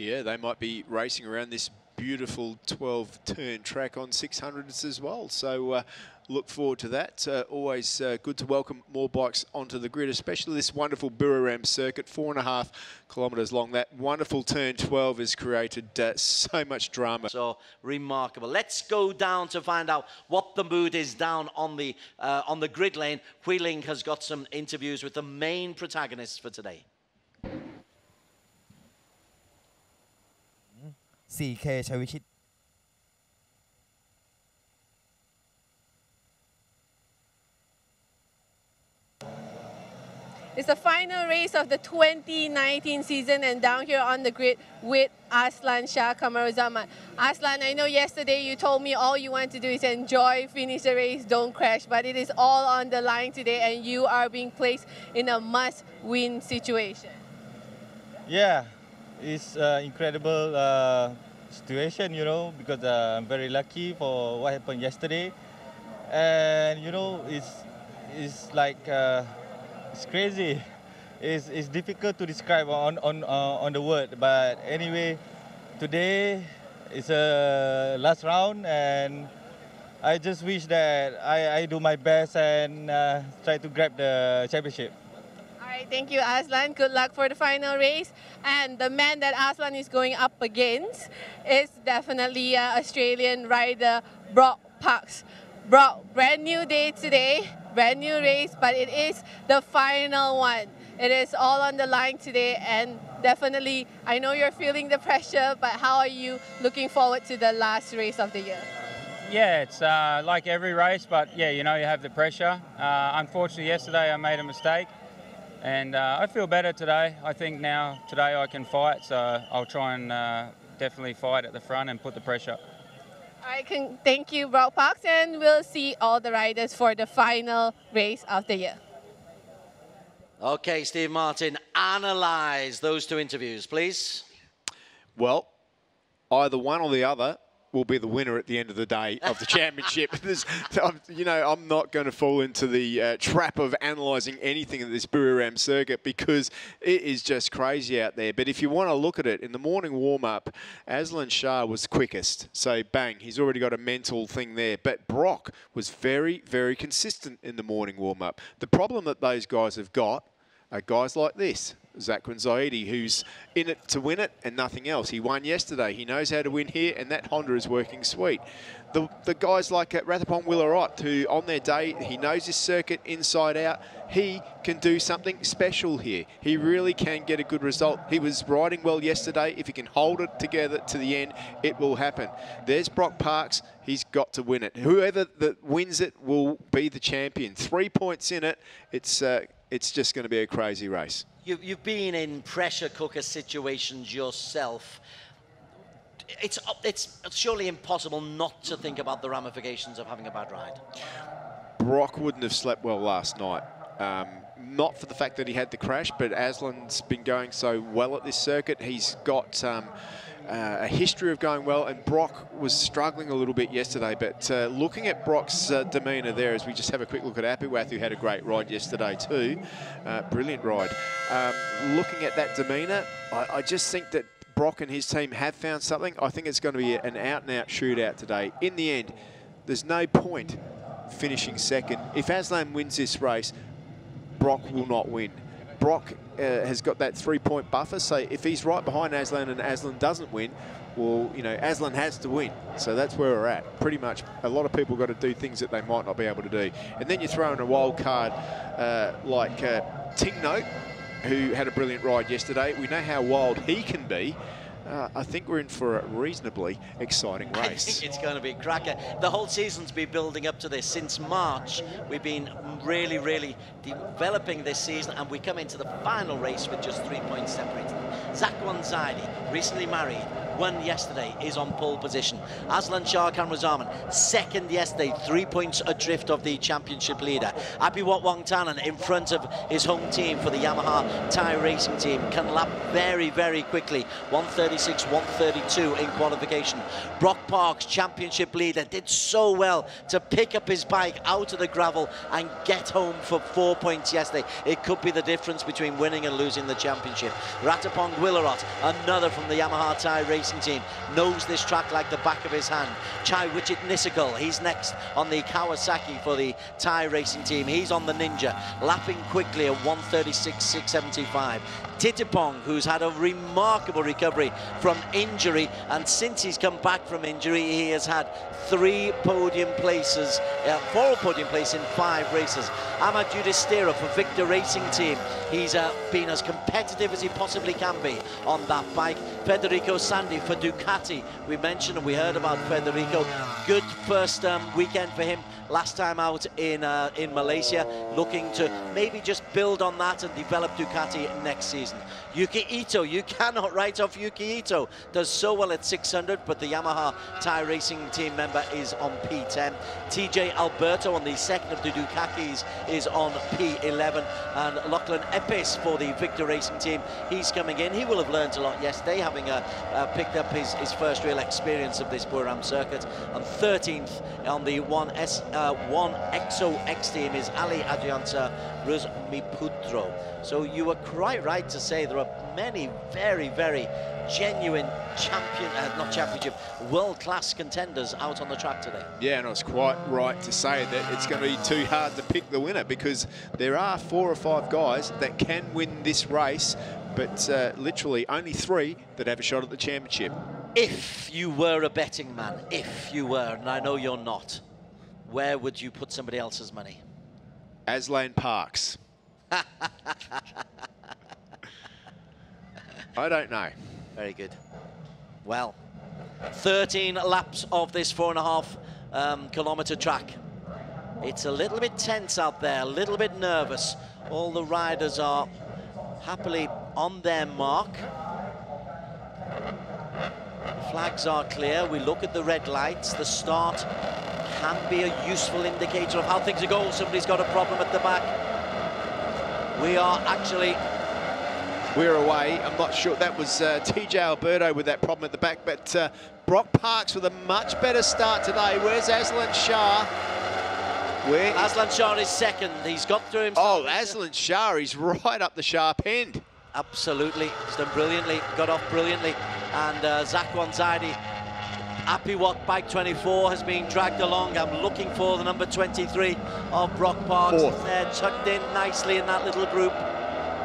Yeah, they might be racing around this beautiful 12-turn track on 600s as well. So uh, look forward to that. Uh, always uh, good to welcome more bikes onto the grid, especially this wonderful Buriram circuit, four and a half kilometres long. That wonderful turn 12 has created uh, so much drama. So remarkable. Let's go down to find out what the mood is down on the uh, on the grid lane. Wheeling has got some interviews with the main protagonists for today. 4K the final race of the 2019 season and down here on the grid with Azlan Shah Kamaruzaman. Azlan, I know yesterday you told me all you want to do is enjoy, finish the race, don't crash, but it is all on the line today and you are being placed in a must-win situation. Yeah, it's uh, incredible uh situation, you know, because uh, I'm very lucky for what happened yesterday. And, you know, it's, it's like, uh, it's crazy. It's, it's difficult to describe on, on, uh, on the word. But anyway, today is a last round and I just wish that I, I do my best and uh, try to grab the championship. Right, thank you, Azlan. Good luck for the final race. And the man that Azlan is going up against is definitely uh, Australian rider Brock Parkes. Brock, brand new day today, brand new race, but it is the final one. It is all on the line today, and definitely, I know you're feeling the pressure, but how are you looking forward to the last race of the year? Yeah, it's uh, like every race, but yeah, you know, you have the pressure. Uh, unfortunately, yesterday I made a mistake, and uh, I feel better today. I think now today I can fight, so I'll try and uh, definitely fight at the front and put the pressure. All right, can, thank you, Brock Parkes, and we'll see all the riders for the final race of the year. Okay, Steve Martin, analyse those two interviews, please. Well, either one or the other will be the winner at the end of the day of the championship. you know, I'm not going to fall into the uh, trap of analysing anything in this Buriram circuit because it is just crazy out there. But if you want to look at it, in the morning warm-up, Azlan Shah was quickest. So, bang, he's already got a mental thing there. But Brock was very, very consistent in the morning warm-up. The problem that those guys have got are guys like this. Zaqhwan Zaidi, who's in it to win it and nothing else. He won yesterday. He knows how to win here, and that Honda is working sweet. The, the guys like Ratthapong Wilairot, who on their day, he knows his circuit inside out. He can do something special here. He really can get a good result. He was riding well yesterday. If he can hold it together to the end, it will happen. There's Brock Parkes. He's got to win it. Whoever that wins it will be the champion. Three points in it. It's... Uh, it's just going to be a crazy race. You've, been in pressure cooker situations yourself. It's, it's surely impossible not to think about the ramifications of having a bad ride. Brock wouldn't have slept well last night. Um, not for the fact that he had the crash, but Azlan's been going so well at this circuit. He's got um, uh, a history of going well, and Brock was struggling a little bit yesterday. But uh, looking at Brock's uh, demeanour there, as we just have a quick look at Apiwath, who had a great ride yesterday too, uh, brilliant ride. Um, looking at that demeanour, I, I just think that Brock and his team have found something. I think it's going to be an out-and-out -out shootout today. In the end, there's no point finishing second. If Azlan wins this race, Brock will not win. Brock uh, has got that three-point buffer, so if he's right behind Azlan and Azlan doesn't win, well, you know, Azlan has to win. So that's where we're at. Pretty much a lot of people got to do things that they might not be able to do. And then you throw in a wild card uh, like uh, Ting Note, who had a brilliant ride yesterday. We know how wild he can be. Uh, I think we're in for a reasonably exciting race. I think it's going to be a cracker. The whole season's been building up to this. Since March, we've been really, really developing this season, and we come into the final race with just three points separating them. Zaqhwan Zaidi, recently married, won yesterday, is on pole position. Azlan Shah Kamaruzaman, second yesterday, three points adrift of the championship leader. Apiwath Wongthananon in front of his home team for the Yamaha Thai Racing Team can lap very, very quickly. 136, 132 in qualification. Brock Parkes, championship leader, did so well to pick up his bike out of the gravel and get home for four points yesterday. It could be the difference between winning and losing the championship. Ratthapong Wilairot, another from the Yamaha Thai Racing Team, knows this track like the back of his hand. Chai Wichit Nisikal, he's next on the Kawasaki for the Thai Racing Team. He's on the Ninja, lapping quickly at 136.675. Thitipong, who's had a remarkable recovery from injury, and since he's come back from injury, he has had three podium places, uh, four podium places in five races. Ahmad Yudhistira for Victor Racing Team. He's uh, been as competitive as he possibly can be on that bike. Federico Sandi for Ducati. We mentioned and we heard about Federico. Good first um, weekend for him last time out in uh, in Malaysia, looking to maybe just build on that and develop Ducati next season. Yuki Ito, you cannot write off Yuki Ito. Does so well at 600, but the Yamaha Thai Racing Team member is on P10. TJ Alberto on the second of the Ducatis is on P11, and Lachlan Epis for the Victor Racing Team, he's coming in. He will have learned a lot yesterday, having uh, uh, picked up his, his first real experience of this Buriram circuit. And 13th on the 1S, uh, 1 EXO X team is Ali Adriansyah Rusmiputro. So you were quite right to say there are many very, very genuine champion, uh, not championship, world-class contenders out on the track today. Yeah, and I was quite right to say that it's going to be too hard to pick the winner because there are four or five guys that can win this race, but uh, literally only three that have a shot at the championship. If you were a betting man, if you were, and I know you're not, where would you put somebody else's money? Azlan Parkes. I don't know. Very good. Well, 13 laps of this four and a half um, kilometer track. It's a little bit tense out there, a little bit nervous. All the riders are happily on their mark. The Flags are clear. We look at the red lights. The start can be a useful indicator of how things are going. Somebody's got a problem at the back. We are actually We're away. I'm not sure. That was uh, TJ Alberto with that problem at the back, but uh, Brock Parkes with a much better start today. Where's Azlan Shah? Where? Azlan Shah is second. He's got through himself. oh, Azlan Shah, he's right up the sharp end. Absolutely. He's done brilliantly, got off brilliantly. And uh, Zaqhwan Zaidi, Apiwath Bike 24 has been dragged along. I'm looking for the number 23 of Brock Parkes. Fourth. They're tucked in nicely in that little group.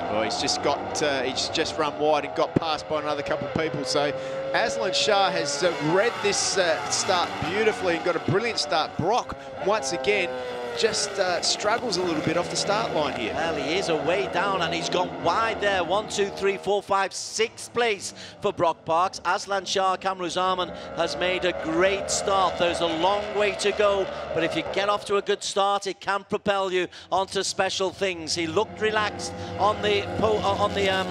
Oh, he's just got, uh, he's just run wide and got passed by another couple of people. So Azlan Shah has uh, read this uh, start beautifully and got a brilliant start. Brock, once again, just uh, struggles a little bit off the start line here. Well, he is away down and he's gone wide there. One, two, three, four, five, sixth place for Brock Parkes. Azlan Shah Kamaruzaman has made a great start. There's a long way to go, but if you get off to a good start, it can propel you onto special things. He looked relaxed on the uh, on the um,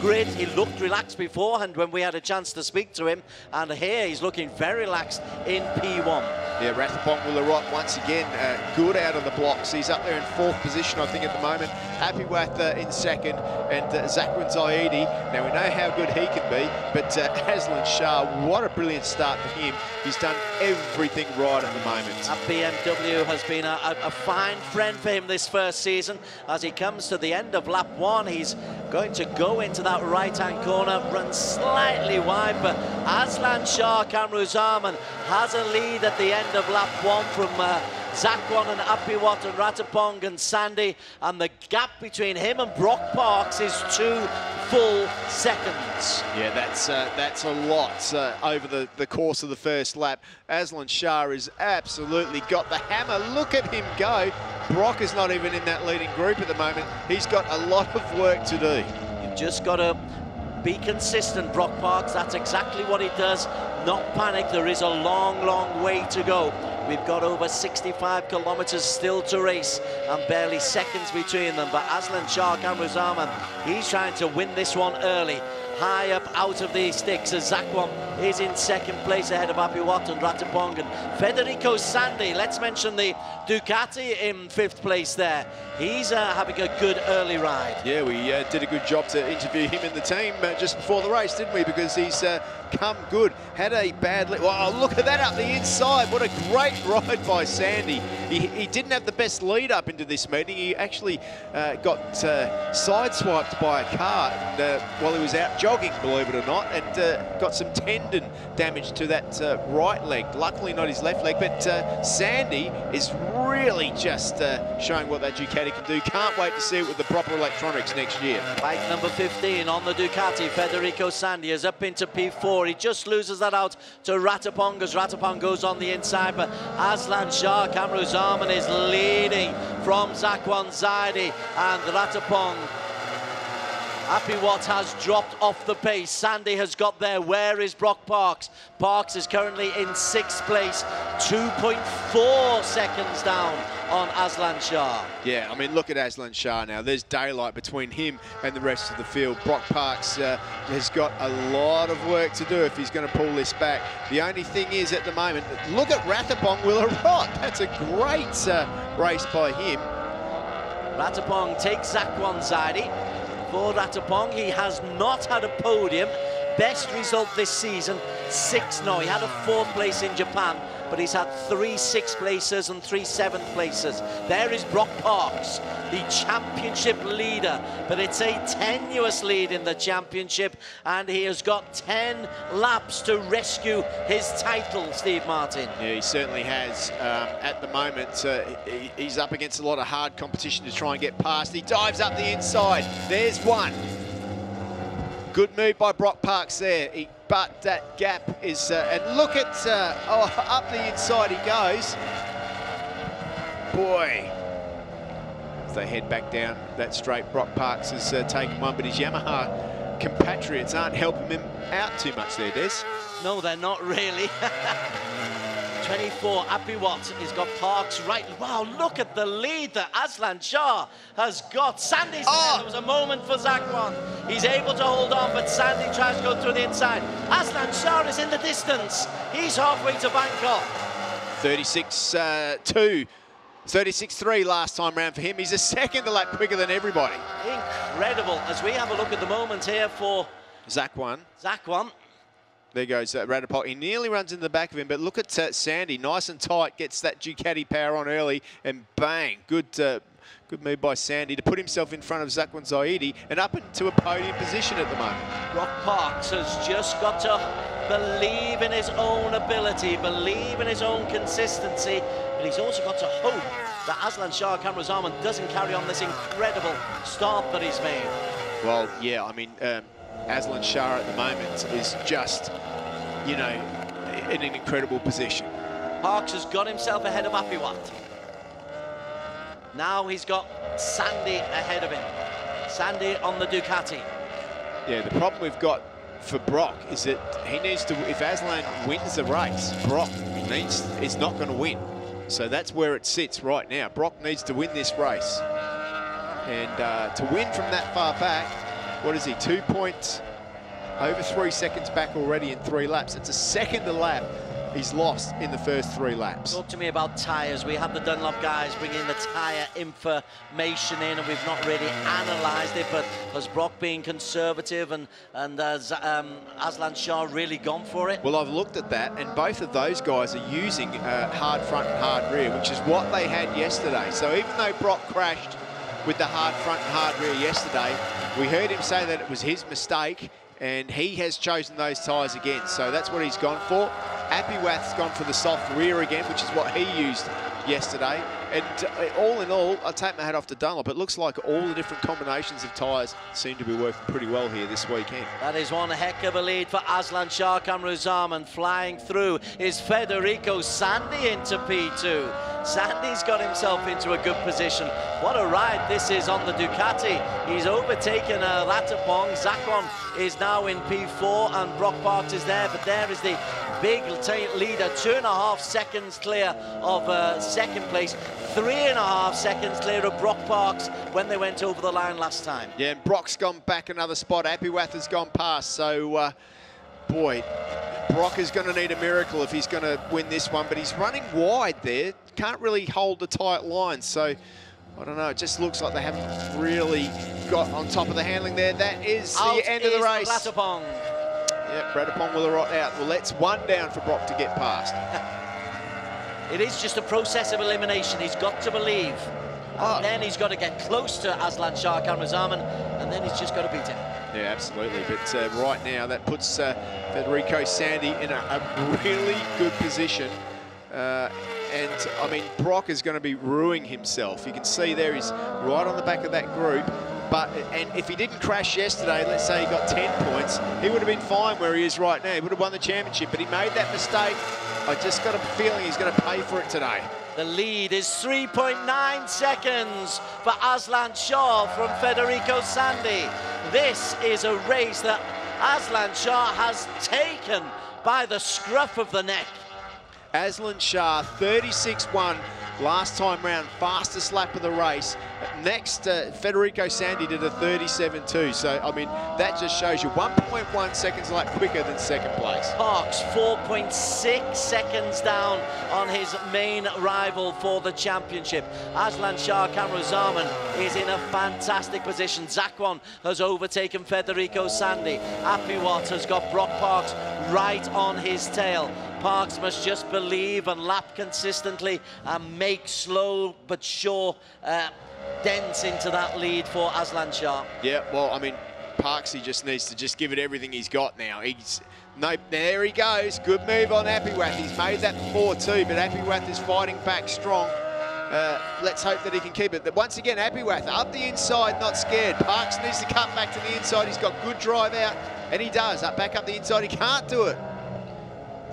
grid. He looked relaxed beforehand when we had a chance to speak to him, and here he's looking very relaxed in P1. Yeah, Ratthapong Wilairot once again uh, good out of the blocks. He's up there in fourth position, I think, at the moment. Uh, in second, and uh, Zaidi. Now we know how good he can be, but uh, Azlan Shah, what a brilliant start for him. He's done everything right at the moment. A BMW has been a, a, a fine friend for him this first season. As he comes to the end of lap one, he's going to go into that right-hand corner, run slightly wide, but Azlan Shah Kamaruzaman has a lead at the end of lap one from uh, Zaqhwan and Apiwath and Ratthapong and Sandi, and the gap between him and Brock Parkes is two full seconds. Yeah, that's uh, that's a lot uh, over the, the course of the first lap. Azlan Shah has absolutely got the hammer. Look at him go. Brock is not even in that leading group at the moment. He's got a lot of work to do. You've just got to be consistent, Brock Parkes. That's exactly what he does. Not panic. There is a long, long way to go. We've got over 65 kilometers still to race and barely seconds between them. But Azlan Shah Kamaruzaman, he's trying to win this one early. high up out of the sticks as Zaqhwan is in second place ahead of Apiwath and Ratthapong and Federico Sandi. Let's mention the Ducati in fifth place there. He's uh, having a good early ride. Yeah, we uh, did a good job to interview him in the team uh, just before the race, didn't we? Because he's uh, come good. Had a bad... Well, look at that up the inside. What a great ride by Sandi. He, he didn't have the best lead up into this meeting. He actually uh, got uh, sideswiped by a car uh, while he was out jogging, believe it or not, and uh, got some tendon damage to that uh, right leg. Luckily not his left leg, but uh, Sandi is really just showing what that Ducati can do. Can't wait to see it with the proper electronics next year. Bike number 15 on the Ducati, Federico Sandi is up into P4. He just loses that out to Ratthapong as Ratthapong goes on the inside, but Azlan Shah, Kamaruzaman is leading from Zaqhwan Zaidi and Ratthapong Apiwath has dropped off the pace. Sandi has got there. Where is Brock Parkes? Parkes is currently in sixth place, 2.4 seconds down on Azlan Shah. Yeah, I mean, look at Azlan Shah now. There's daylight between him and the rest of the field. Brock Parkes uh, has got a lot of work to do if he's going to pull this back. The only thing is at the moment, look at Ratthapong Wilairot. That's a great uh, race by him. Ratthapong takes Zaqhwan Zaidi for Ratthapong. He has not had a podium. Best result this season, six. No, he had a fourth place in Japan, but he's had three sixth places and three seventh places. There is Brock Parkes, the championship leader, but it's a tenuous lead in the championship, and he has got 10 laps to rescue his title, Steve Martin. Yeah, he certainly has. Um, at the moment, uh, he, he's up against a lot of hard competition to try and get past. He dives up the inside. There's one. Good move by Brock Parkes there. He, but that gap is, uh, and look at, uh, oh, up the inside he goes. Boy, as they head back down that straight. Brock Parkes has uh, taken one, but his Yamaha compatriots aren't helping him out too much there, Des. No, they're not really. 24, Apiwath has got Parkes right. Wow, look at the lead that Azlan Shah has got. Sandi's oh. there. There was a moment for Zaqhwan. He's able to hold on, but Sandi tries to go through the inside. Azlan Shah is in the distance. He's halfway to Bangkok. 36-2. Uh, 36-3 last time round for him. He's a second a lap quicker than everybody. Incredible. As we have a look at the moment here for... Zaqhwan. Zaqhwan. There goes uh, Radipol. He nearly runs in the back of him, but look at uh, Sandi. Nice and tight. Gets that Ducati power on early, and bang. Good uh, good move by Sandi to put himself in front of Zaqhwan Zaidi and up into a podium position at the moment. Rock Parkes has just got to believe in his own ability, believe in his own consistency, but he's also got to hope that Azlan Shah Kamaruzaman doesn't carry on this incredible start that he's made. Well, yeah, I mean, um, Azlan Shah at the moment is just, you know, in an incredible position. Parkes has got himself ahead of Apiwath. Now he's got Sandi ahead of him. Sandi on the Ducati. Yeah, the problem we've got for Brock is that he needs to, if Azlan wins the race, Brock needs, is not going to win. So that's where it sits right now. Brock needs to win this race. And uh, to win from that far back, what is he, two points, over three seconds back already in three laps. It's a second a lap he's lost in the first three laps. Talk to me about tyres. We have the Dunlop guys bringing the tyre information in, and we've not really analysed it, but has Brock been conservative and, and has um, Azlan Shah really gone for it? Well, I've looked at that, and both of those guys are using uh, hard front and hard rear, which is what they had yesterday. So even though Brock crashed with the hard front and hard rear yesterday, we heard him say that it was his mistake, and he has chosen those tyres again. So that's what he's gone for. Apiwath's gone for the soft rear again, which is what he used yesterday. And uh, all in all, I take my hat off to Dunlop. It looks like all the different combinations of tyres seem to be working pretty well here this weekend. That is one heck of a lead for Azlan Shah Ruzaman. Flying through is Federico Sandi into P2. Sandi's got himself into a good position. What a ride this is on the Ducati. He's overtaken uh, Ratthapong. Zaqhwan is now in P4 and Brock Parkes is there, but there is the big leader, two and a half seconds clear of uh, second place, three and a half seconds clear of Brock Parkes when they went over the line last time. Yeah, and Brock's gone back another spot. Apiwath has gone past. So, uh, boy, Brock is going to need a miracle if he's going to win this one. But he's running wide there. Can't really hold the tight line. So, I don't know. It just looks like they haven't really got on top of the handling there. That is Out the end of the is race. Latapong. Yeah, Bradapong with a rot out. Well, that's one down for Brock to get past. It is just a process of elimination. He's got to believe. Ah. And Oh. then he's got to get close to Azlan Shah Kamaruzaman, and then he's just got to beat him. Yeah, absolutely. But uh, right now, that puts uh, Federico Sandi in a, a really good position. Uh, and, I mean, Brock is going to be ruining himself. You can see there he's right on the back of that group. But and if he didn't crash yesterday, let's say he got 10 points, he would have been fine where he is right now. He would have won the championship. But he made that mistake. I just got a feeling he's going to pay for it today. The lead is 3.9 seconds for Azlan Shah from Federico Sandi. This is a race that Azlan Shah has taken by the scruff of the neck. Azlan Shah, 36-1 last time round, fastest lap of the race. Next, uh, Federico Sandi did a 37-2. So, I mean, that just shows you 1.1 seconds lap quicker than second place. Parkes 4.6 seconds down on his main rival for the championship. Azlan Shah Kamaruzaman is in a fantastic position. Zaqhwan has overtaken Federico Sandi. Apiwath has got Brock Parkes right on his tail. Parkes must just believe and lap consistently and make slow but sure uh, dents into that lead for Azlan Shah. Yeah, well, I mean, Parkesy just needs to just give it everything he's got now. He's no, there he goes. Good move on Apiwath. He's made that before too, but Apiwath is fighting back strong. Uh, let's hope that he can keep it. But once again, Apiwath up the inside, not scared. Parkes needs to cut back to the inside. He's got good drive out, and he does. Up back up the inside. He can't do it.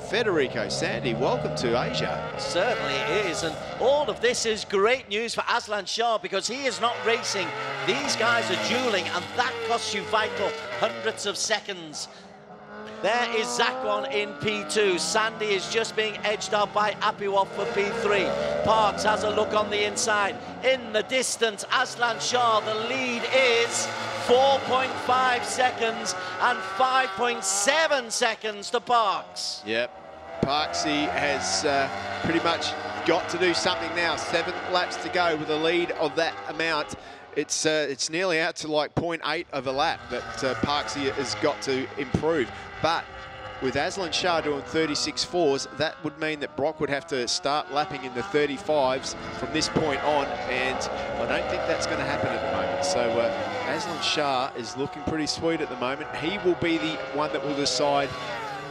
Federico Sandi, welcome to Asia. Certainly is, and all of this is great news for Azlan Shah because he is not racing. These guys are dueling, and that costs you vital hundreds of seconds. There is Zaqhwan in P2. Sandi is just being edged out by Apiwath for P3. Parkes has a look on the inside. In the distance, Azlan Shah, the lead is 4.5 seconds and 5.7 seconds to Parkes. Yep. Parkesy has uh, pretty much got to do something now. Seven laps to go with a lead of that amount. It's uh, it's nearly out to like 0.8 of a lap that uh, Parkesy has got to improve. But with Azlan Shah doing 36 fours, that would mean that Brock would have to start lapping in the 35s from this point on, and I don't think that's going to happen at the moment. So uh, Azlan Shah is looking pretty sweet at the moment. He will be the one that will decide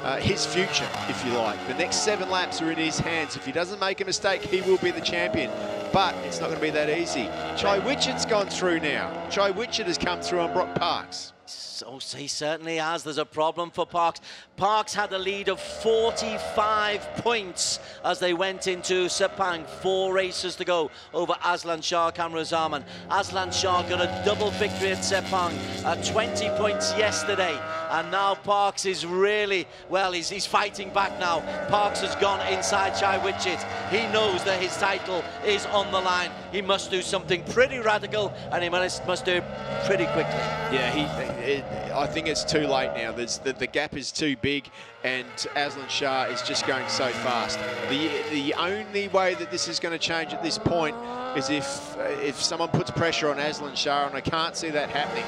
uh, his future, if you like. The next seven laps are in his hands. If he doesn't make a mistake, he will be the champion. But it's not going to be that easy. Chai Wichit's gone through now. Chai Wichit has come through on Brock Parkes. So he certainly has. There's a problem for Parkes. Parkes had a lead of 45 points as they went into Sepang. Four races to go over Azlan Shah Kamaruzaman. Azlan Shah got a double victory at Sepang at 20 points yesterday. And now Parkes is really, well, he's, he's fighting back now. Parkes has gone inside Chai Wichit. He knows that his title is on the line. He must do something pretty radical and he must, must do it pretty quickly. Yeah, he. It, I think it's too late now. The, the gap is too big, and Azlan Shah is just going so fast. The the only way that this is going to change at this point is if if someone puts pressure on Azlan Shah, and I can't see that happening.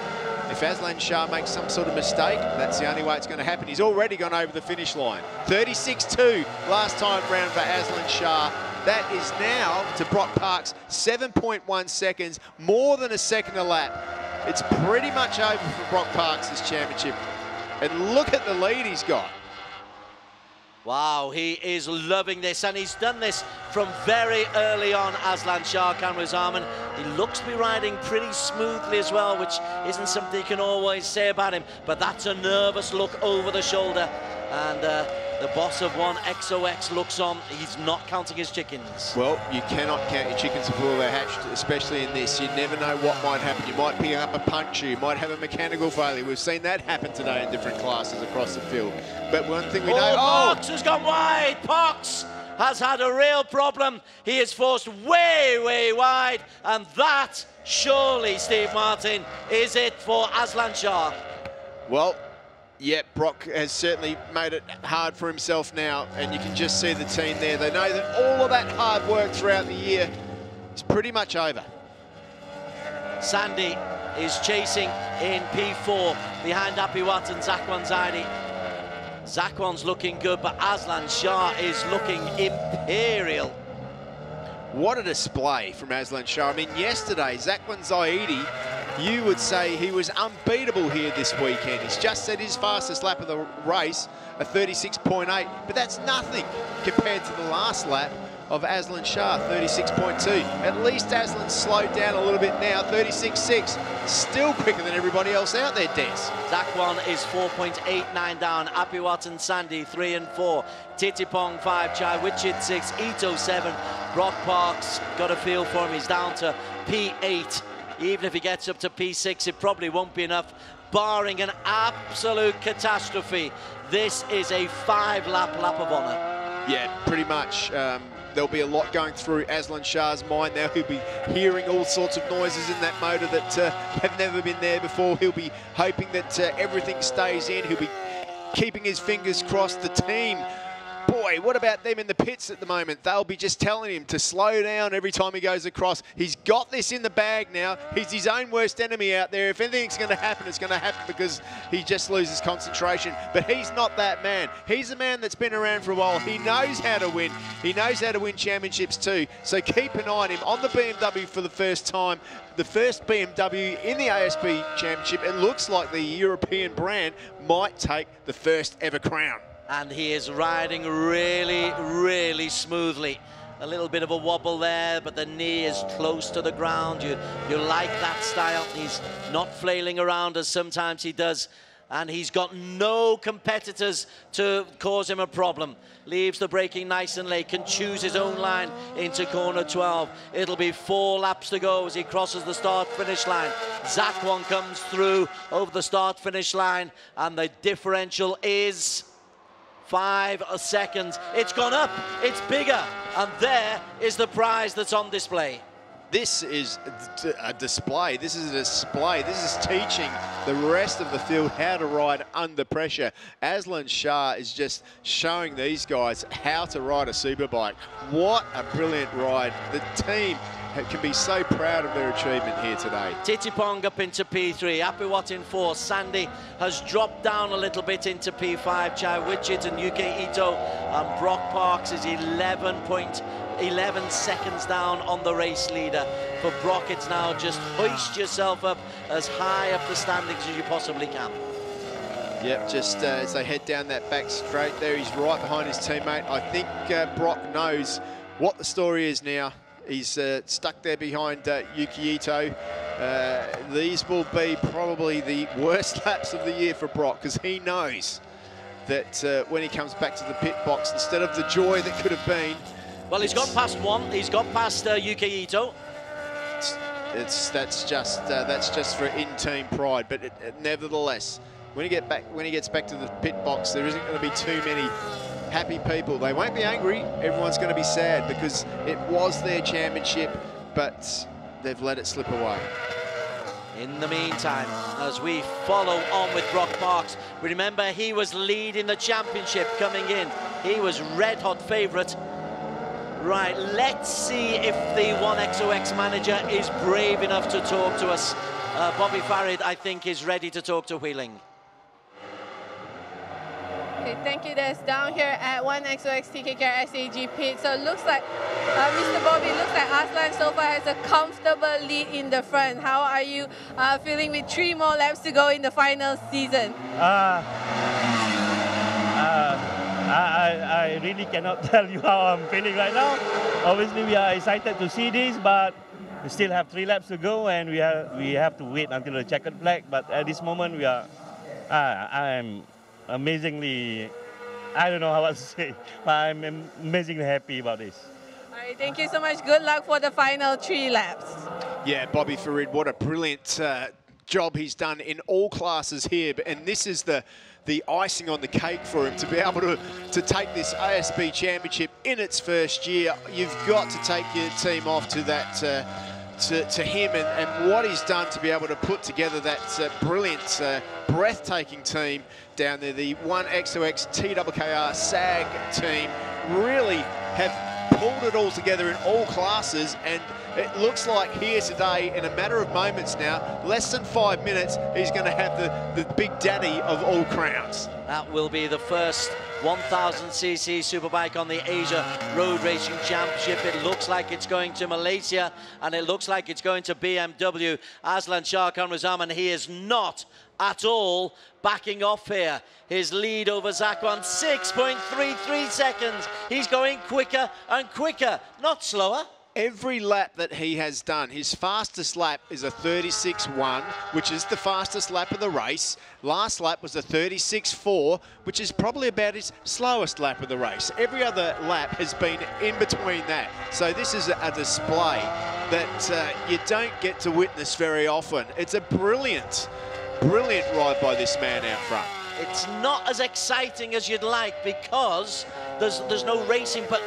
If Azlan Shah makes some sort of mistake, that's the only way it's going to happen. He's already gone over the finish line. 36-2 last time round for Azlan Shah. That is now to Brock Parkes, 7.1 seconds, more than a second a lap. It's pretty much over for Brock Parkes, this championship. And look at the lead he's got. Wow, he is loving this, and he's done this from very early on, Azlan Shah Kamaruzaman. He looks to be riding pretty smoothly as well, which isn't something you can always say about him, but that's a nervous look over the shoulder. And uh, The boss of one, XOX, looks on. He's not counting his chickens. Well, you cannot count your chickens before they're hatched, especially in this. You never know what might happen. You might pick up a puncture, you might have a mechanical failure. We've seen that happen today in different classes across the field. But one thing we oh, know... Oh, Pox has gone wide. Pox has had a real problem. He is forced way, way wide. And that, surely, Steve Martin, is it for Azlan Shah. Well, yeah, Brock has certainly made it hard for himself now, and you can just see the team there. They know that all of that hard work throughout the year is pretty much over. Sandi is chasing in P4 behind Apiwath and Zaqhwan Zaidi. Zaqhwan's looking good, but Azlan Shah is looking imperial. What a display from Azlan Shah. I mean, yesterday, Zaqhwan Zaidi, you would say he was unbeatable here this weekend. He's just set his fastest lap of the race, a 36.8, but that's nothing compared to the last lap of Azlan Shah, 36.2. At least Azlan slowed down a little bit now, 36.6. Still quicker than everybody else out there, Des. Zaqhwan is 4.89 down. Apiwath and Sandi, 3 and 4. Thitipong, 5. Chai Wichit, 6. Ito, 7. Brock Parkes, got a feel for him. He's down to P8. Even if he gets up to P6, it probably won't be enough. Barring an absolute catastrophe, this is a five-lap lap of honour. Yeah, pretty much. Um, there'll be a lot going through Azlan Shah's mind now. He'll be hearing all sorts of noises in that motor that uh, have never been there before. He'll be hoping that uh, everything stays in. He'll be keeping his fingers crossed. The team boy, what about them in the pits at the moment? They'll be just telling him to slow down every time he goes across. He's got this in the bag now. He's his own worst enemy out there. If anything's going to happen, it's going to happen because he just loses concentration. But he's not that man. He's a man that's been around for a while. He knows how to win. He knows how to win championships too. So keep an eye on him on the BMW for the first time the first BMW in the ASB Championship. It looks like the European brand might take the first ever crown and he is riding really, really smoothly. A little bit of a wobble there, but the knee is close to the ground. You, you like that style. He's not flailing around as sometimes he does. And he's got no competitors to cause him a problem. Leaves the braking nice and late, can choose his own line into corner 12. It'll be four laps to go as he crosses the start-finish line. Zaqhwan comes through over the start-finish line, and the differential is five seconds. It's gone up, it's bigger, and there is the prize that's on display. This is a display. This is a display. This is teaching the rest of the field how to ride under pressure. Azlan Shah is just showing these guys how to ride a superbike. What a brilliant ride. The team can be so proud of their achievement here today. Thitipong up into P3, Apiwath in 4, Sandi has dropped down a little bit into P5, Chai Wichit and Yuki Ito, and Brock Parkes is 11.11 seconds down on the race leader. For Brock, it's now just hoist yourself up as high up the standings as you possibly can. Yep, just uh, as they head down that back straight there, he's right behind his teammate. I think uh, Brock knows what the story is now. He's uh, stuck there behind uh, Yuki Ito. Uh, these will be probably the worst laps of the year for Brock because he knows that uh, when he comes back to the pit box, instead of the joy that could have been. Well, he's got past one. He's got past uh, Yuki Ito. It's, it's that's just uh, that's just for in-team pride, but it, it, nevertheless, when he get back when he gets back to the pit box, there isn't going to be too many happy people. They won't be angry. Everyone's going to be sad because it was their championship, but they've let it slip away. In the meantime, as we follow on with Brock Parkes, we remember he was leading the championship coming in. He was red hot favourite. Right, let's see if the 1XOX manager is brave enough to talk to us. Uh, Bobby Farid, I think, is ready to talk to Wheeling. Okay, thank you. That's down here at 1XOX TKKR SAG pit. So it looks like, uh, Mr. Bobby, looks like Azlan so far has a comfortable lead in the front. How are you uh, feeling with three more laps to go in the final season? Uh, uh, I, I really cannot tell you how I'm feeling right now. Obviously, we are excited to see this, but we still have three laps to go, and we have we have to wait until the checkered flag. But at this moment, we are. Uh, I am amazingly I don't know how to say, but I'm amazingly happy about this. All right, thank you so much. Good luck for the final three laps. Yeah, Bobby Farid, what a brilliant uh, job he's done in all classes here. And this is the the icing on the cake for him to be able to, to take this ASB Championship in its first year. You've got to take your team off to that uh, to, to him and, and what he's done to be able to put together that uh, brilliant, uh, breathtaking team down there. The 1XOX TWKR SAG team really have pulled it all together in all classes and it looks like here today, in a matter of moments now, less than five minutes, he's going to have the, the big daddy of all crowns. That will be the first 1000cc superbike on the Asia Road Racing Championship. It looks like it's going to Malaysia and it looks like it's going to BMW. Azlan Shah Kamaruzaman, he is not at all backing off here. His lead over Zaqhwan, 6.33 seconds. He's going quicker and quicker, not slower every lap that he has done, his fastest lap is a 36.1, which is the fastest lap of the race. Last lap was a 36.4, which is probably about his slowest lap of the race. Every other lap has been in between that. So this is a display that uh, you don't get to witness very often. It's a brilliant, brilliant ride by this man out front. It's not as exciting as you'd like because there's there's no racing, but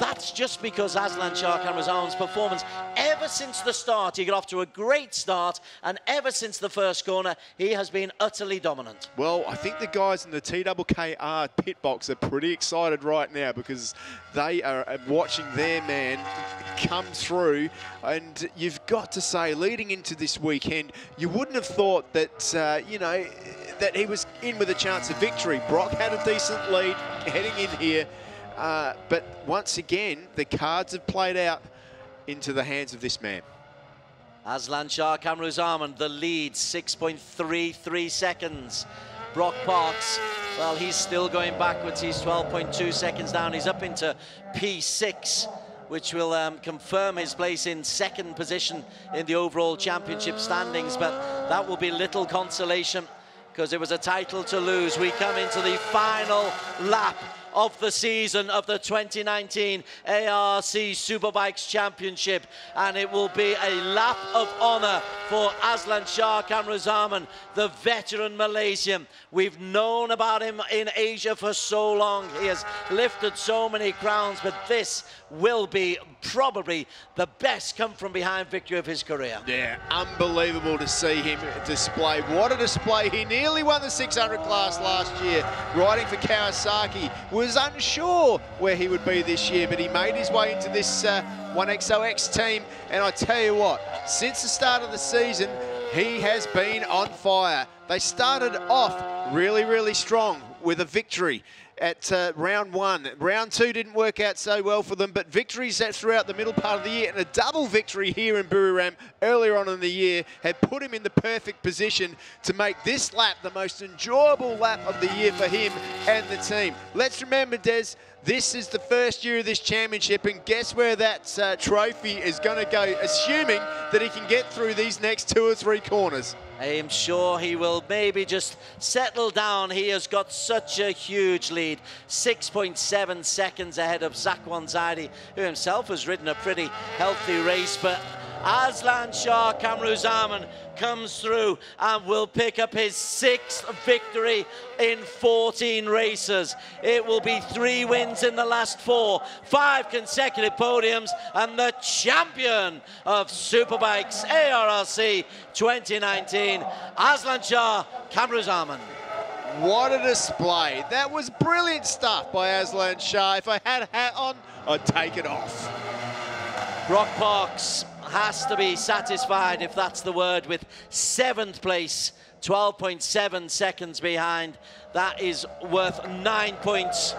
that's just because Azlan Kamaruzaman's performance, ever since the start, he got off to a great start, and ever since the first corner, he has been utterly dominant. Well, I think the guys in the TWKR pit box are pretty excited right now because they are uh, watching their man come through, and you've got to say, leading into this weekend, you wouldn't have thought that, uh, you know, that he was in with a chance of victory. Brock had a decent lead heading in here. Uh, but once again, the cards have played out into the hands of this man. Azlan Shah Kamaruzaman, the lead, 6.33 seconds. Brock Parkes, well, he's still going backwards. He's 12.2 seconds down. He's up into P6, which will um, confirm his place in second position in the overall championship standings. But that will be little consolation because it was a title to lose. We come into the final lap of the season of the 2019 ARC Superbikes Championship. And it will be a lap of honour for Azlan Shah Kamaruzaman, the veteran Malaysian. We've known about him in Asia for so long. He has lifted so many crowns, but this will be probably the best come from behind victory of his career. Yeah, unbelievable to see him display. What a display. He nearly won the 600 class last year, riding for Kawasaki. Was unsure where he would be this year, but he made his way into this uh, 1XOX team. And I tell you what, since the start of the season, he has been on fire. They started off really, really strong with a victory at uh, round one. Round two didn't work out so well for them, but victories throughout the middle part of the year and a double victory here in Buriram earlier on in the year had put him in the perfect position to make this lap the most enjoyable lap of the year for him and the team. Let's remember, Des, this is the first year of this championship, and guess where that uh, trophy is going to go, assuming that he can get through these next two or three corners. I am sure he will maybe just settle down. He has got such a huge lead, 6.7 seconds ahead of Zaqhwan Zaidi, who himself has ridden a pretty healthy race, but Azlan Shah Kamaruzaman comes through and will pick up his sixth victory in 14 races. It will be three wins in the last four, five consecutive podiums, and the champion of Superbikes ARRC 2019, Azlan Shah Kamaruzaman. What a display. That was brilliant stuff by Azlan Shah. If I had a hat on, I'd take it off. Brock Parkes has to be satisfied, if that's the word, with seventh place, 12.7 seconds behind. That is worth nine points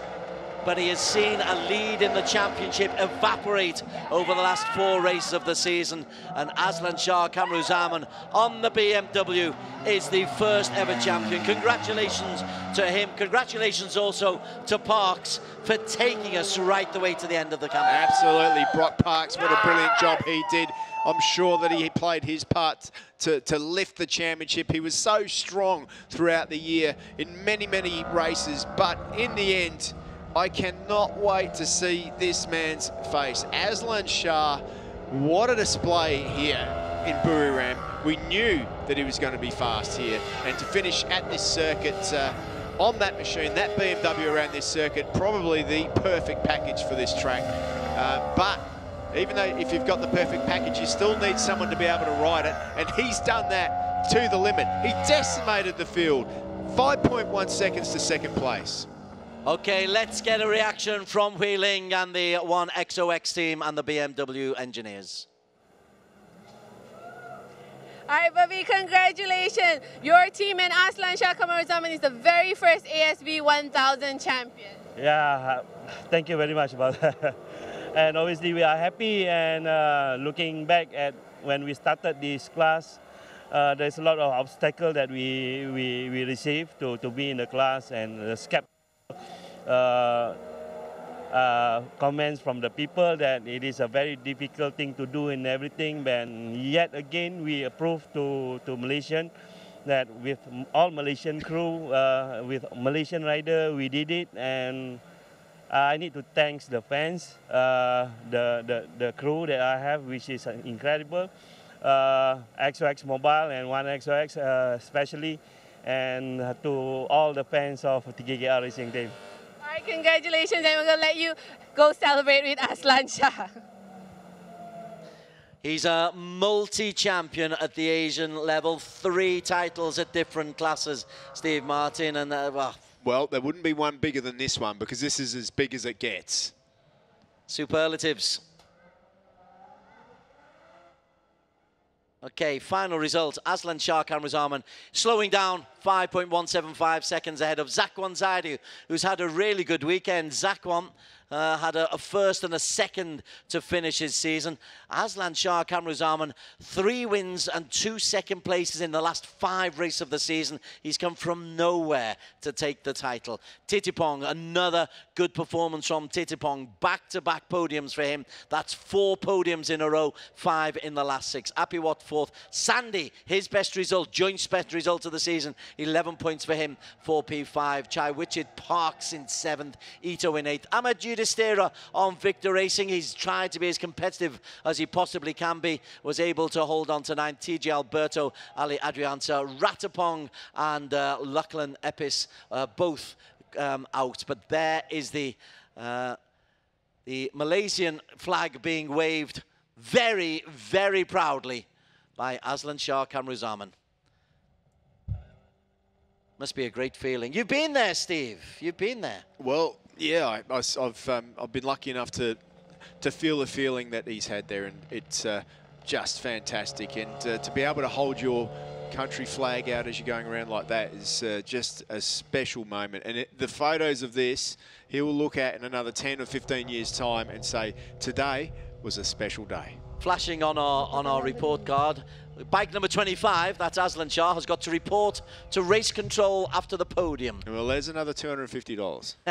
but he has seen a lead in the championship evaporate over the last four races of the season. And Azlan Shah Kamaruzaman on the BMW is the first ever champion. Congratulations to him. Congratulations also to Parkes for taking us right the way to the end of the campaign. Absolutely. Brock Parkes, what a brilliant job he did. I'm sure that he played his part to, to lift the championship. He was so strong throughout the year in many, many races, but in the end, I cannot wait to see this man's face. Azlan Shah, what a display here in Buriram. We knew that he was going to be fast here, and to finish at this circuit uh, on that machine, that BMW around this circuit, probably the perfect package for this track. Uh, but even though if you've got the perfect package, you still need someone to be able to ride it, and he's done that to the limit. He decimated the field, 5.1 seconds to second place. Okay, let's get a reaction from Wheeling and the One XOX team and the BMW engineers. All right, Bobby, congratulations. Your team and Azlan Shah Kamaruzaman is the very first ASB 1000 champion. Yeah, thank you very much about that. and obviously we are happy and uh, looking back at when we started this class, uh, there's a lot of obstacle that we, we, we received to, to be in the class and the skeptical uh, uh, comments from the people that it is a very difficult thing to do in everything. But yet again, we approve to, to Malaysian that with all Malaysian crew, uh, with Malaysian rider, we did it. And I need to thank the fans, uh, the, the, the crew that I have, which is incredible. Uh, XOX Mobile and One XOX uh, especially, and to all the fans of TKKR Racing Team. All right, congratulations, and we're going to let you go celebrate with Azlan Shah. He's a multi-champion at the Asian level, three titles at different classes, Steve Martin, and uh, well, Well, there wouldn't be one bigger than this one because this is as big as it gets. superlatives. Okay, final results. Azlan Shah Kamaruzaman slowing down 5.175 seconds ahead of Zaqhwan Zaidi, who's had a really good weekend. Zaqhwan uh, had a, a, first and a second to finish his season. Azlan Shah Kamaruzaman, three wins and two second places in the last five races of the season. He's come from nowhere to take the title. Thitipong, another good performance from Thitipong. Back-to-back podiums for him. That's four podiums in a row, five in the last six. Apiwath fourth. Sandi, his best result, joint best result of the season. 11 points for him, 4P5. Chai Wichit Parkes in seventh, Ito in eighth. Ahmad On Victor Racing. He's tried to be as competitive as he possibly can be. Was able to hold on to ninth. TJ Alberto, Ali Adriansyah, Ratthapong and uh, Lachlan Epis, uh, both um, out. But there is the, uh, the Malaysian flag being waved very, very proudly by Azlan Shah Kamaruzaman. Must be a great feeling. You've been there, Steve. You've been there. Well, yeah, I, have um, I've been lucky enough to to feel the feeling that he's had there, and it's uh, just fantastic. And uh, to be able to hold your country flag out as you're going around like that is uh, just a special moment. And it, the photos of this, he will look at in another 10 or 15 years' time and say, today was a special day. Flashing on our on our report card, Bike number 25, that's Azlan Shah, has got to report to race control after the podium. Well, there's another $250.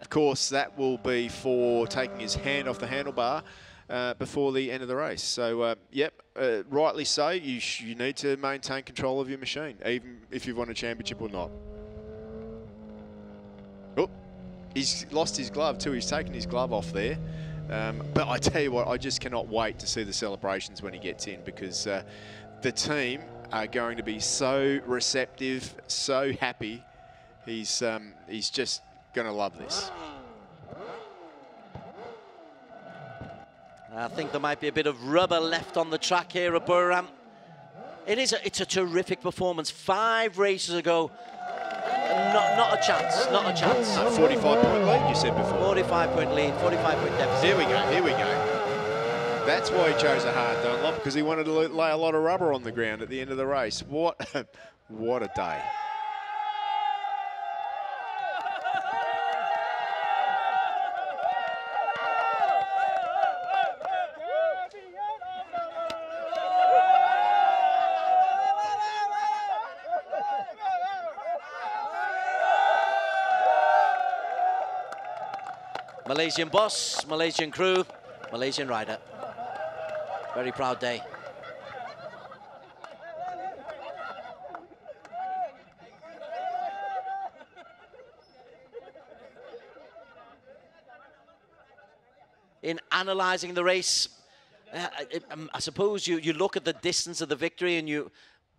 of course, that will be for taking his hand off the handlebar uh, before the end of the race. So, uh, yep, uh, rightly so. You, you need to maintain control of your machine, even if you've won a championship or not. Oh, he's lost his glove too. He's taken his glove off there. Um, but I tell you what, I just cannot wait to see the celebrations when he gets in because uh, the team are going to be so receptive, so happy. He's, um, he's just going to love this. I think there might be a bit of rubber left on the track here at Buriram. It is a, it's a terrific performance. Five races ago, not, not a chance, not a chance. No, 45 point lead, you said before. 45 point lead, 45 point deficit. Here we go, here we go. That's why he chose a hard Dunlop, because he wanted to lay a lot of rubber on the ground at the end of the race. What, what a day. Malaysian boss, Malaysian crew, Malaysian rider. Very proud day. In analysing the race, uh, I, um, I suppose you, you look at the distance of the victory and you,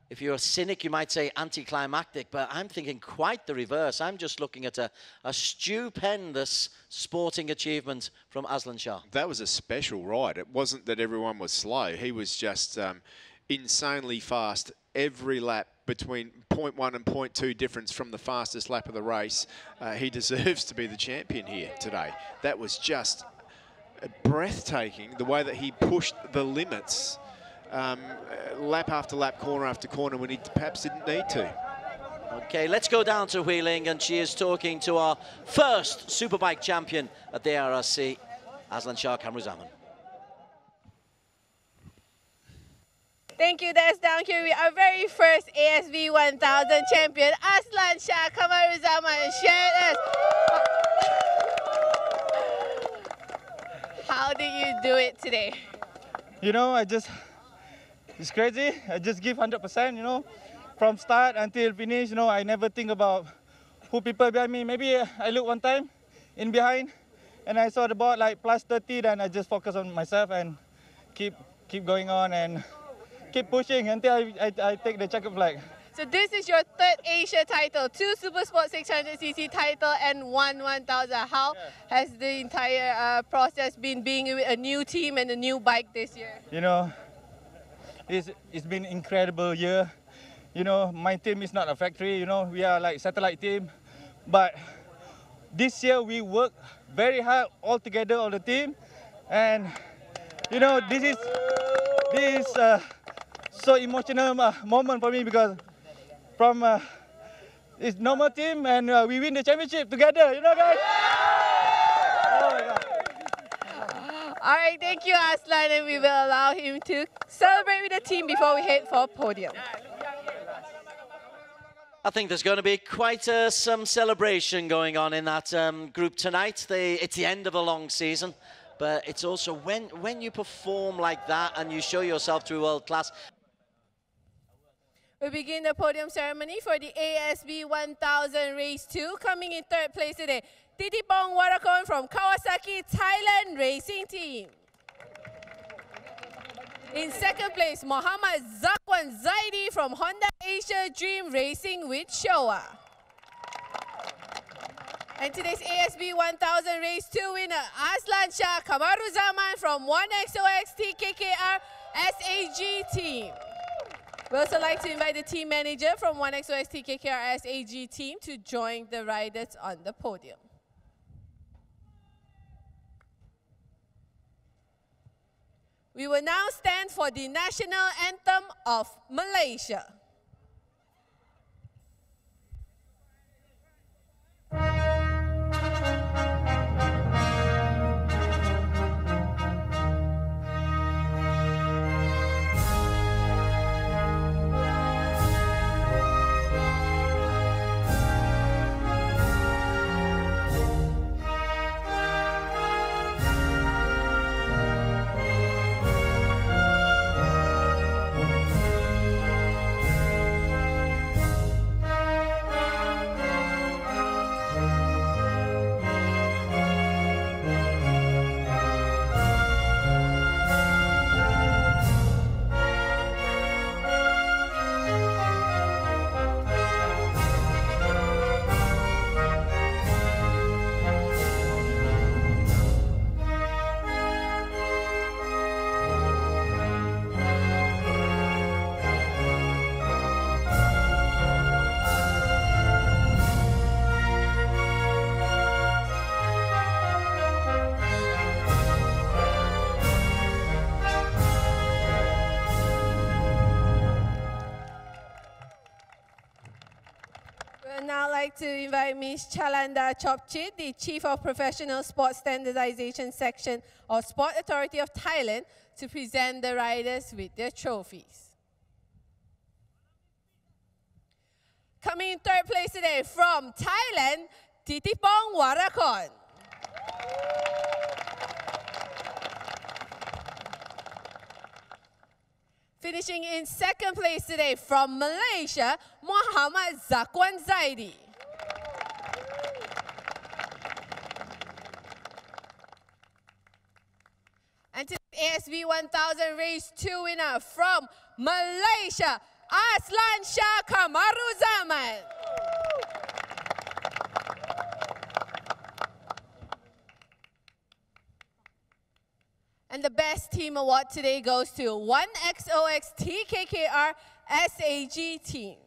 if you're a cynic, you might say anticlimactic, but I'm thinking quite the reverse. I'm just looking at a, a stupendous sporting achievement from Azlan Shah. That was a special ride. It wasn't that everyone was slow. He was just um, insanely fast every lap between 0.1 and 0.2 difference from the fastest lap of the race. Uh, he deserves to be the champion here today. That was just breathtaking the way that he pushed the limits um, lap after lap, corner after corner when he perhaps didn't need to. Okay, let's go down to Wheeling and she is talking to our first Superbike champion at the RRC, Azlan Shah Kamaruzaman. Thank you, that's down here with our very first ASB 1000 champion, Azlan Shah Kamaruzaman, shared us. How did you do it today? You know, I just, it's crazy. I just give 100%, you know, from start until finish. You know, I never think about who people behind me. Maybe I look one time in behind and I saw the board like plus 30, then I just focus on myself and keep keep going on and keep pushing until I, I, I take the checkered flag. So this is your third Asia title, two Super Sport 600cc title and one 1000. How yeah. has the entire uh, process been being a new team and a new bike this year? You know, it's, it's been incredible year. You know, my team is not a factory, you know, we are like satellite team. But this year we work very hard all together on the team. And, you know, this is, this is uh, so emotional uh, moment for me because from uh, this normal team and uh, we win the championship together, you know guys? Oh All right, thank you Azlan and we will allow him to celebrate with the team before we head for podium. I think there's going to be quite uh, some celebration going on in that um, group tonight. They, it's the end of a long season, but it's also when, when you perform like that and you show yourself through world class, we begin the podium ceremony for the ASB 1000 Race 2. Coming in third place today, Thitipong Warokorn from Kawasaki Thailand Racing Team. In second place, Mohammad Zaqhwan Zaidi from Honda Asia Dream Racing with Showa. And today's ASB 1000 Race 2 winner, Azlan Shah Kamaruzaman from 1XOX TKKR SAG team. We also like to invite the team manager from 1XOX TKKR SAG team to join the riders on the podium. We will now stand for the national anthem of Malaysia. To invite Ms. Chalanda Chopchit, the Chief of Professional Sports Standardization Section of Sport Authority of Thailand, to present the riders with their trophies. Coming in third place today from Thailand, Thitipong Warokorn. Finishing in second place today from Malaysia, Muhammad Zaqhwan Zaidi. ASB 1000 race 2 winner from Malaysia, Azlan Shah Kamaru Zaman. And the best team award today goes to 1XOX TKKR SAG team.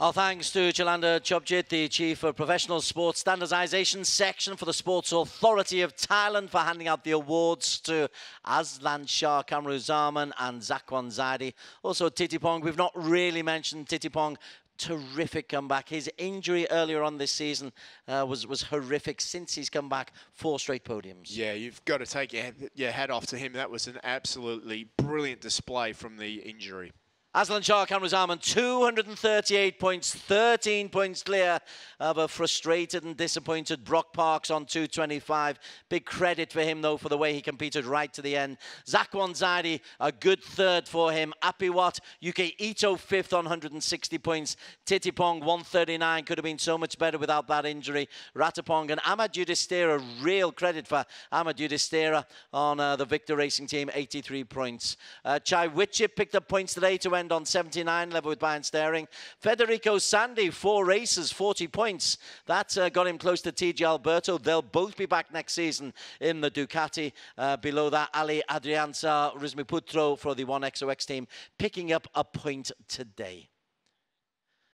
Our thanks to Chalanda Chopjit, the Chief of Professional Sports Standardization Section for the Sports Authority of Thailand for handing out the awards to Azlan Shah Kamaruzaman and Zaqhwan Zaidi. Also Thitipong, we've not really mentioned Thitipong. Terrific comeback. His injury earlier on this season uh, was, was horrific. Since he's come back, four straight podiums. Yeah, you've got to take your, your hat off to him. That was an absolutely brilliant display from the injury. Azlan Shah Kamaruzaman, 238 points, 13 points clear of a frustrated and disappointed Broc Parkes on 225. Big credit for him, though, for the way he competed right to the end. Zaqhwan Zaidi, a good third for him. Apiwath, Yuki Ito, fifth on 160 points. Thitipong, 139, could have been so much better without that injury. Ratthapong and Ahmad Yudhistira, real credit for Ahmad Yudhistira on uh, the Victor Racing Team, 83 points. Uh, Chai Wichit picked up points today to end on 79, level with Bryan Staring. Federico Sandi, four races, 40 points. That uh, got him close to TJ Alberto. They'll both be back next season in the Ducati. Uh, below that, Ali Adriansyah Rusmiputro for the 1XOX team, picking up a point today.